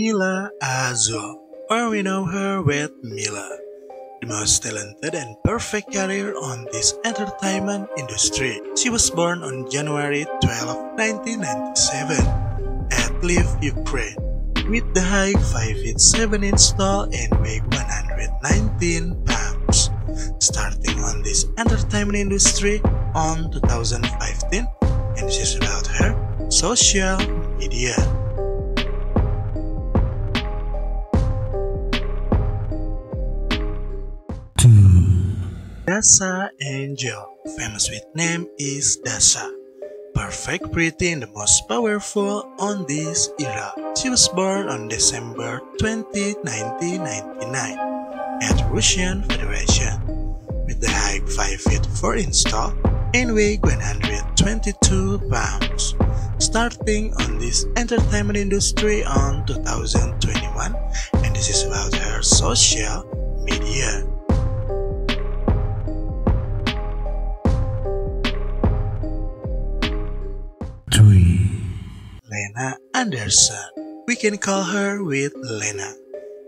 Mila Azul, or we know her with Mila, the most talented and perfect career on this entertainment industry. She was born on January 12, 1997, at Lviv, Ukraine, with the height 5 feet 7 inch tall and weight 119 pounds. Starting on this entertainment industry on 2015, and is about her social media. Dasha Angel, famous with name is Dasha. Perfect, pretty, and the most powerful on this era. She was born on December 20, 1999 at Russian Federation with the height 5 feet 4 inch tall and weight 122 pounds. Starting on this entertainment industry on 2021 and this is about her social media. Lena Anderson. We can call her with Lena.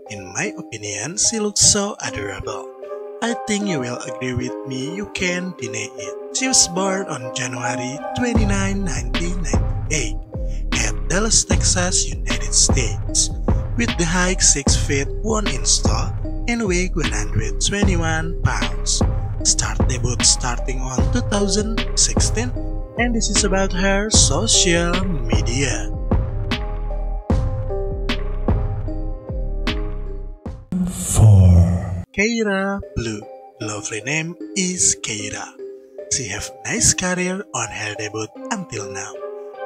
In my opinion, she looks so adorable. I think you will agree with me, you can't deny it. She was born on January 29, 1998 at Dallas, Texas, United States, with the height 6 feet 1 inch tall and weight 121 pounds. Start debut starting on 2016 and this is about her social media. Keira Blue. Lovely name is Keira. She have nice career on her debut until now.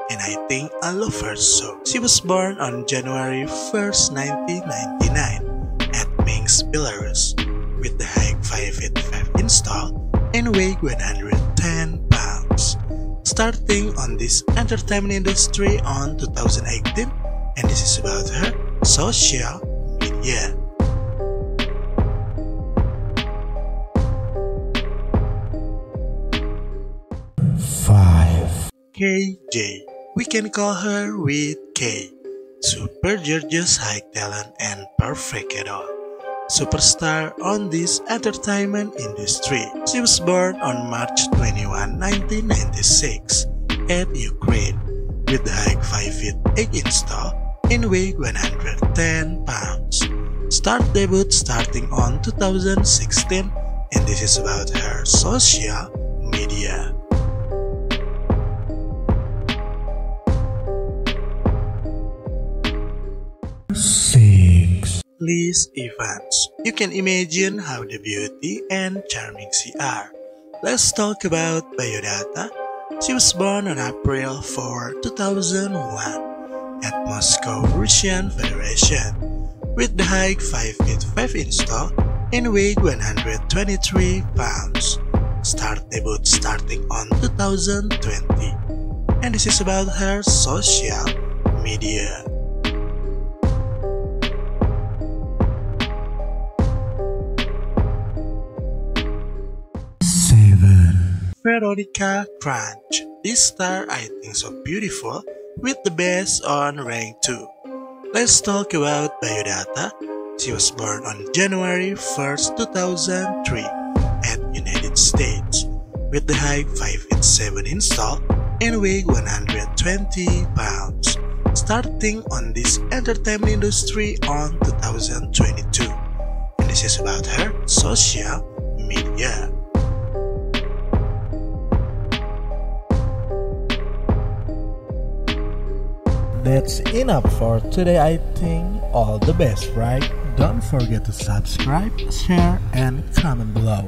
And I think I love her so. She was born on January 1st, 1999 at Minsk, Belarus with the height 5 feet 5 inch tall and weight 110 pounds starting on this entertainment industry on 2018 and this is about her social media. KJ. We can call her with K. Super gorgeous, high talent, and perfect at all. Superstar on this entertainment industry. She was born on March 21, 1996 at Ukraine with height 5 feet 8 inch tall and weight 110 pounds. Start debut starting on 2016 and this is about her social media. Liz Evans. You can imagine how the beauty and charming she are. Let's talk about biodata. She was born on April 4, 2001 at Moscow, Russian Federation with the height 5 feet 5 inch tall and weight 123 pounds. Start debut starting on 2020. And this is about her social media. Veronica Crunch. This star I think so beautiful with the best on rank 2. Let's talk about biodata. She was born on January 1st, 2003 at United States with the height 5 feet 7 inch tall and weight 120 pounds. Starting on this entertainment industry on 2022. And this is about her social media. That's enough for today. I think all the best, right? Don't forget to subscribe, share, and comment below.